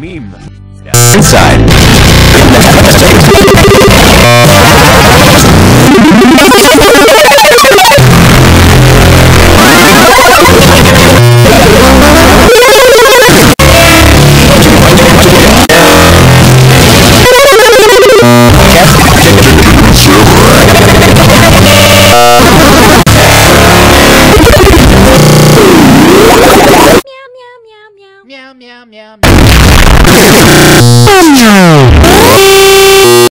Meme. Inside. Meow miau, miau, miau.